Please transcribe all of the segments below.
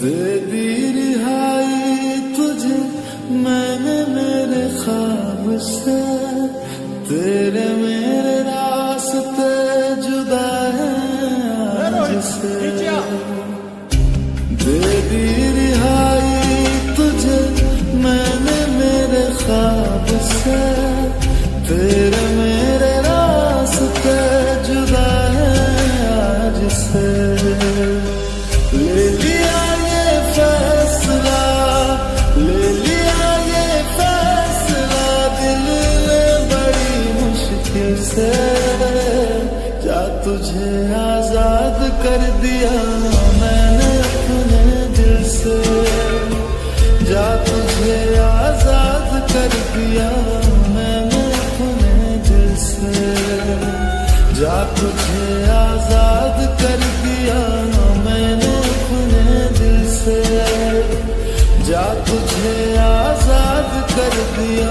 دے دی رہائی تجھے میں نے میرے خواب سے، تیرے میرے راستے جدا ہے آج سے۔ دے دی رہائی تجھے میں نے میرے خواب سے، تیرے میرے راستے جدا ہے آج سے۔ تجھے آزاد کر دیا میں نے اپنے دل سے۔ جا تجھے آزاد کر دیا میں نے اپنے دل سے۔ جا تجھے آزاد کر دیا میں نے اپنے دل سے۔ جا تجھے آزاد کر دیا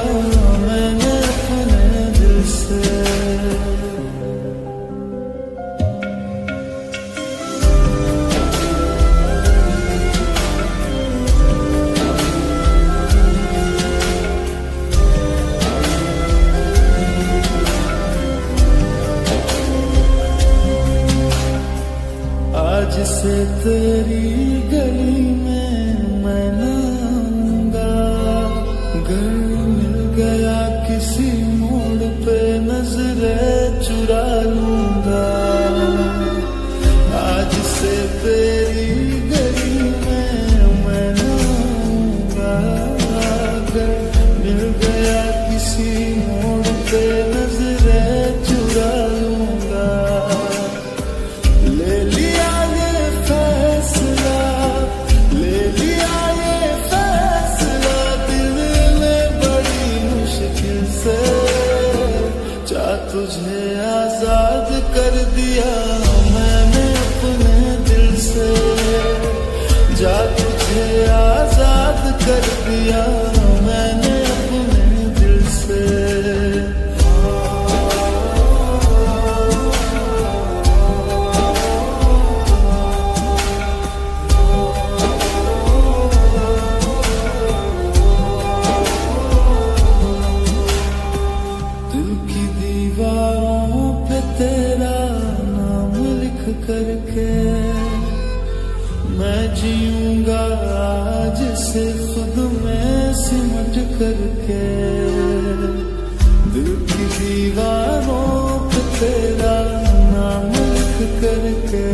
آج سے تیری گلی میں میں گا گھر مل گیا کسی موڑ پہ نظر چرا لوں گا۔ آج سے تیری گلی میں میں نہ گا گھر مل گیا کسی موڑ پہ تجھے آزاد کر دیا میں نے اپنے دل سے۔ جا تجھے آزاد کر دیا۔ کر کے میں جیوں گا آج سے خود میں سمٹ کر کے دل کی دیواروں پہ تیرا نام لکھ کر کے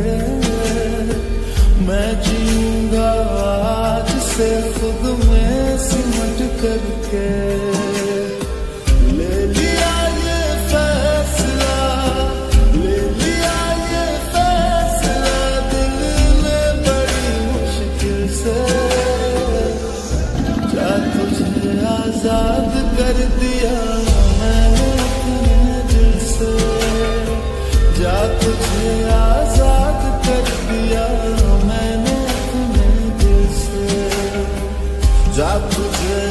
میں جیوں گا آج سے خود میں سمٹ کر کے کیا تجھے آزاد کر دیا میں نے اپنے دل سے؟ تجھے آزاد کر دیا میں نے اپنے دل جا تجھے